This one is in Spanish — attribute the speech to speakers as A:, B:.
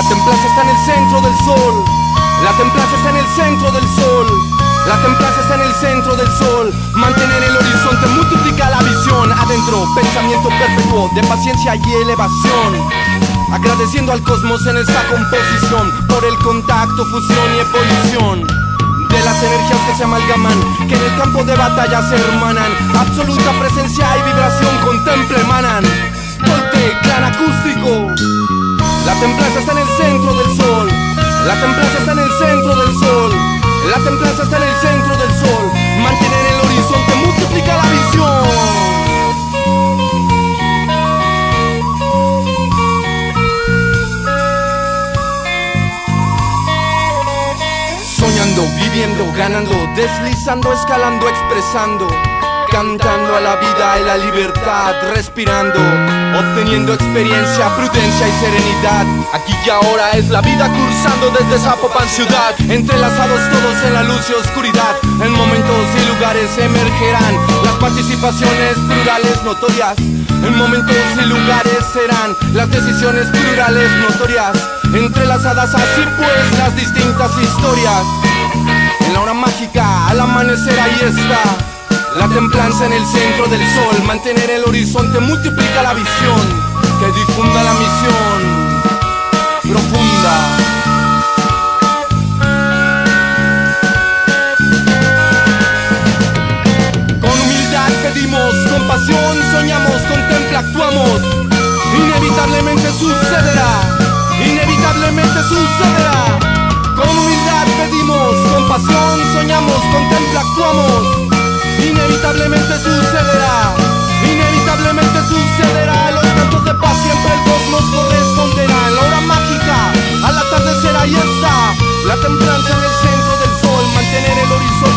A: La templanza está en el centro del sol. La templanza está en el centro del sol. La templanza está en el centro del sol. Mantener el horizonte multiplica la visión. Adentro, pensamiento perpetuo de paciencia y elevación. Agradeciendo al cosmos en esta composición por el contacto, fusión y evolución de las energías que se amalgaman, que en el campo de batalla se hermanan. Absoluta presencia y vibración contemple emanan. Volte, clan acústico. La templanza está en La templanza está en el centro del sol. La templanza está en el centro del sol. Mantener el horizonte multiplica la visión. Soñando, viviendo, ganando, deslizando, escalando, expresando. Cantando a la vida y la libertad, respirando, obteniendo experiencia, prudencia y serenidad. Aquí y ahora es la vida cursando desde Zapopan ciudad, entrelazados todos en la luz y oscuridad. En momentos y lugares emergerán las participaciones plurales notorias. En momentos y lugares serán las decisiones plurales notorias, entrelazadas así pues las distintas historias. En la hora mágica, al amanecer ahí está. La templanza en el centro del sol, mantener el horizonte multiplica la visión, que difunda la misión profunda. Con humildad pedimos, con pasión soñamos, contempla, actuamos. Inevitablemente sucederá, inevitablemente sucederá. inevitablemente sucederá. Inevitablemente sucederá. Los cantos de paz siempre el cosmos corresponderá. En la hora mágica, al atardecer ahí está. La templanza en el centro del sol, mantener el horizonte